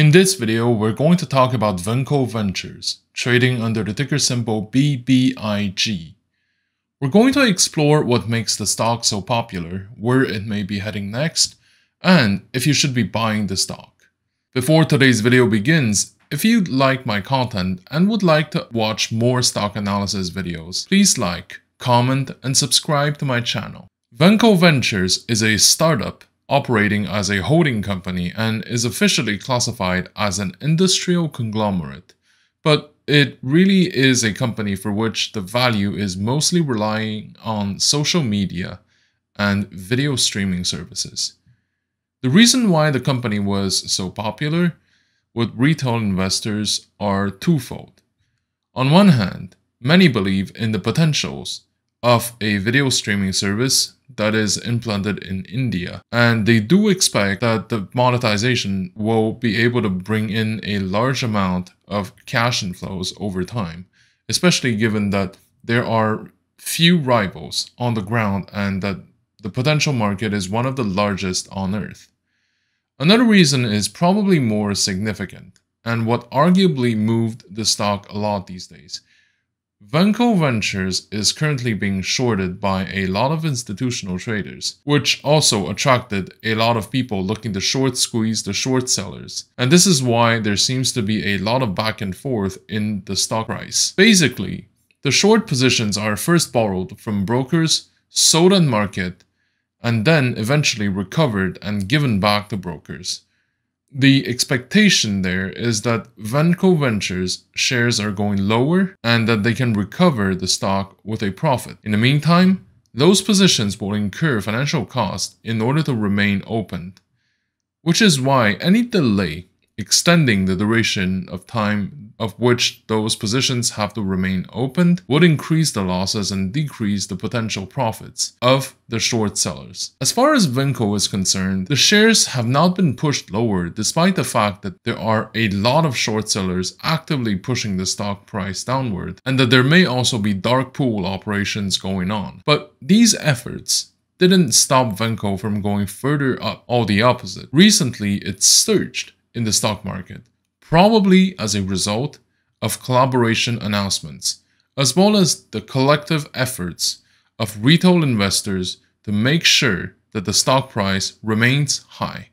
In this video, we're going to talk about Venco Ventures, trading under the ticker symbol BBIG. We're going to explore what makes the stock so popular, where it may be heading next, and if you should be buying the stock. Before today's video begins, if you like my content and would like to watch more stock analysis videos, please like, comment, and subscribe to my channel. Venco Ventures is a startup operating as a holding company and is officially classified as an industrial conglomerate. But it really is a company for which the value is mostly relying on social media and video streaming services. The reason why the company was so popular with retail investors are twofold. On one hand, many believe in the potentials of a video streaming service that is implanted in India. And they do expect that the monetization will be able to bring in a large amount of cash inflows over time, especially given that there are few rivals on the ground and that the potential market is one of the largest on earth. Another reason is probably more significant and what arguably moved the stock a lot these days Venco Ventures is currently being shorted by a lot of institutional traders, which also attracted a lot of people looking to short squeeze the short sellers. And this is why there seems to be a lot of back and forth in the stock price. Basically, the short positions are first borrowed from brokers, sold on market, and then eventually recovered and given back to brokers the expectation there is that Venco Ventures shares are going lower and that they can recover the stock with a profit. In the meantime, those positions will incur financial cost in order to remain open, which is why any delay extending the duration of time of which those positions have to remain opened would increase the losses and decrease the potential profits of the short sellers. As far as Venco is concerned, the shares have not been pushed lower despite the fact that there are a lot of short sellers actively pushing the stock price downward and that there may also be dark pool operations going on. But these efforts didn't stop Venco from going further up, all the opposite. Recently, it surged in the stock market probably as a result of collaboration announcements, as well as the collective efforts of retail investors to make sure that the stock price remains high.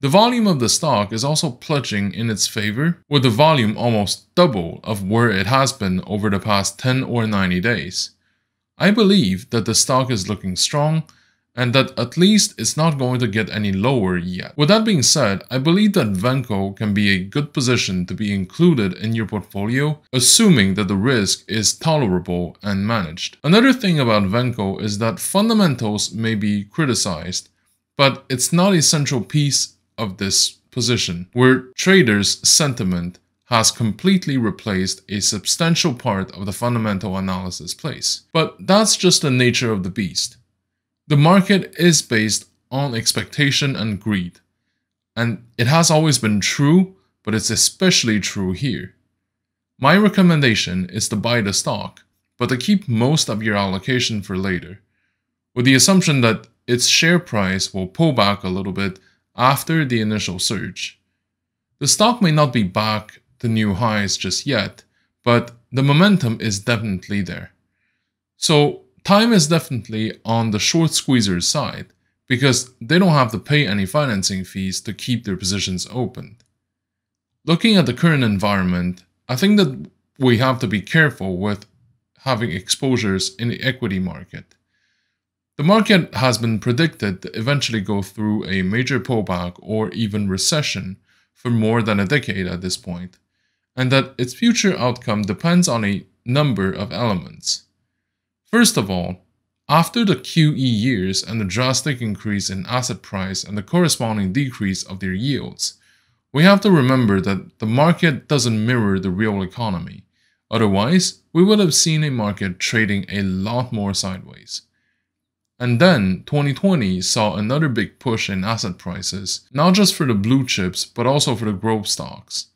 The volume of the stock is also pledging in its favor, with the volume almost double of where it has been over the past 10 or 90 days. I believe that the stock is looking strong and that at least it's not going to get any lower yet. With that being said, I believe that Venco can be a good position to be included in your portfolio, assuming that the risk is tolerable and managed. Another thing about Venco is that fundamentals may be criticized, but it's not a central piece of this position, where traders' sentiment has completely replaced a substantial part of the fundamental analysis place. But that's just the nature of the beast. The market is based on expectation and greed. And it has always been true, but it's especially true here. My recommendation is to buy the stock, but to keep most of your allocation for later, with the assumption that its share price will pull back a little bit after the initial surge. The stock may not be back to new highs just yet, but the momentum is definitely there. So Time is definitely on the short squeezers side because they don't have to pay any financing fees to keep their positions open. Looking at the current environment, I think that we have to be careful with having exposures in the equity market. The market has been predicted to eventually go through a major pullback or even recession for more than a decade at this point, and that its future outcome depends on a number of elements. First of all, after the QE years and the drastic increase in asset price and the corresponding decrease of their yields, we have to remember that the market doesn't mirror the real economy. Otherwise, we would have seen a market trading a lot more sideways. And then 2020 saw another big push in asset prices, not just for the blue chips, but also for the growth stocks.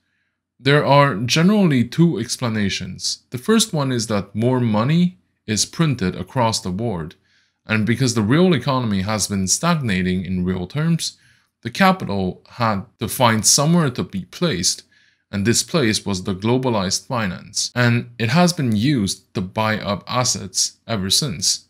There are generally two explanations. The first one is that more money is printed across the board. And because the real economy has been stagnating in real terms, the capital had to find somewhere to be placed, and this place was the globalized finance, and it has been used to buy up assets ever since.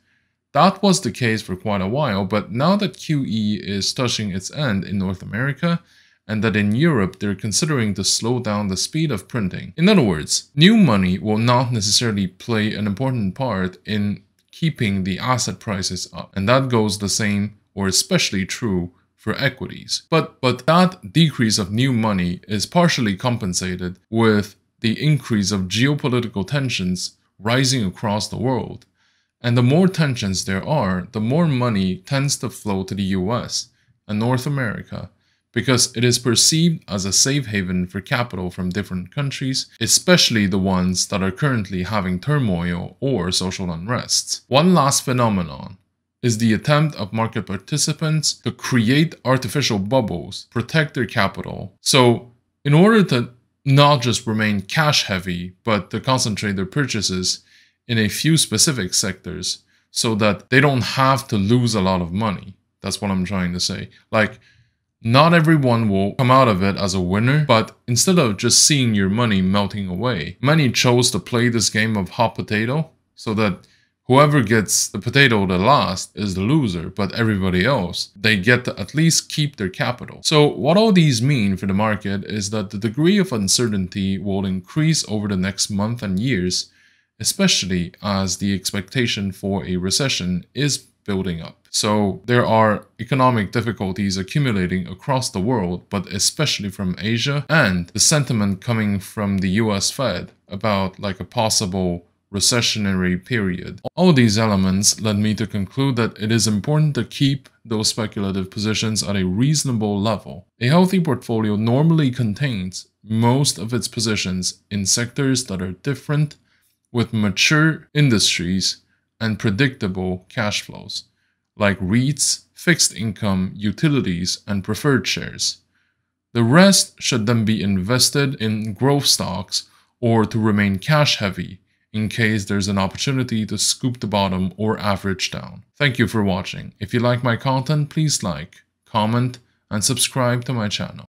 That was the case for quite a while, but now that QE is touching its end in North America, and that in Europe they're considering to slow down the speed of printing. In other words, new money will not necessarily play an important part in keeping the asset prices up, and that goes the same or especially true for equities. But, but that decrease of new money is partially compensated with the increase of geopolitical tensions rising across the world. And the more tensions there are, the more money tends to flow to the US and North America because it is perceived as a safe haven for capital from different countries, especially the ones that are currently having turmoil or social unrest. One last phenomenon is the attempt of market participants to create artificial bubbles, protect their capital. So, in order to not just remain cash heavy, but to concentrate their purchases in a few specific sectors so that they don't have to lose a lot of money. That's what I'm trying to say. Like, not everyone will come out of it as a winner, but instead of just seeing your money melting away, many chose to play this game of hot potato so that whoever gets the potato the last is the loser, but everybody else, they get to at least keep their capital. So what all these mean for the market is that the degree of uncertainty will increase over the next month and years, especially as the expectation for a recession is building up. So there are economic difficulties accumulating across the world, but especially from Asia, and the sentiment coming from the US Fed about like a possible recessionary period. All these elements led me to conclude that it is important to keep those speculative positions at a reasonable level. A healthy portfolio normally contains most of its positions in sectors that are different with mature industries and predictable cash flows, like REITs, fixed income, utilities, and preferred shares. The rest should then be invested in growth stocks or to remain cash heavy in case there's an opportunity to scoop the bottom or average down. Thank you for watching. If you like my content, please like, comment, and subscribe to my channel.